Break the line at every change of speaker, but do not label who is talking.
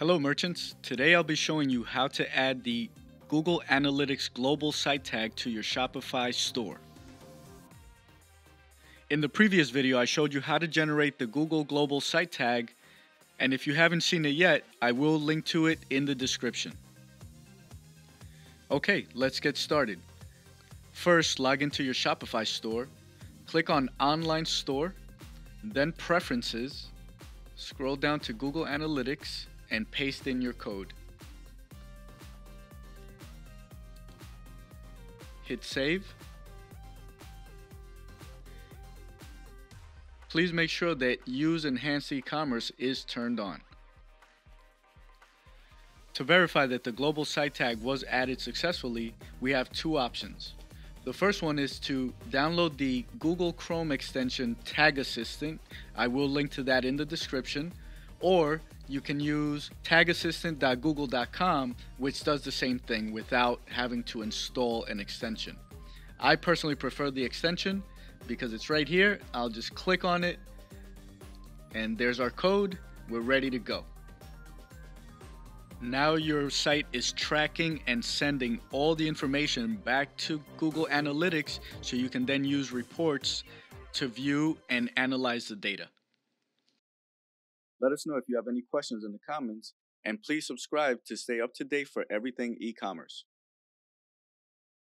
Hello merchants, today I'll be showing you how to add the Google Analytics Global Site Tag to your Shopify store. In the previous video I showed you how to generate the Google Global Site Tag and if you haven't seen it yet, I will link to it in the description. Okay, let's get started. First, log into your Shopify store, click on Online Store, then Preferences, scroll down to Google Analytics, and paste in your code. Hit save. Please make sure that Use Enhanced E-commerce is turned on. To verify that the global site tag was added successfully, we have two options. The first one is to download the Google Chrome extension Tag Assistant. I will link to that in the description. Or you can use tagassistant.google.com, which does the same thing without having to install an extension. I personally prefer the extension because it's right here. I'll just click on it, and there's our code. We're ready to go. Now your site is tracking and sending all the information back to Google Analytics so you can then use reports to view and analyze the data. Let us know if you have any questions in the comments, and please subscribe to stay up to date for everything e commerce.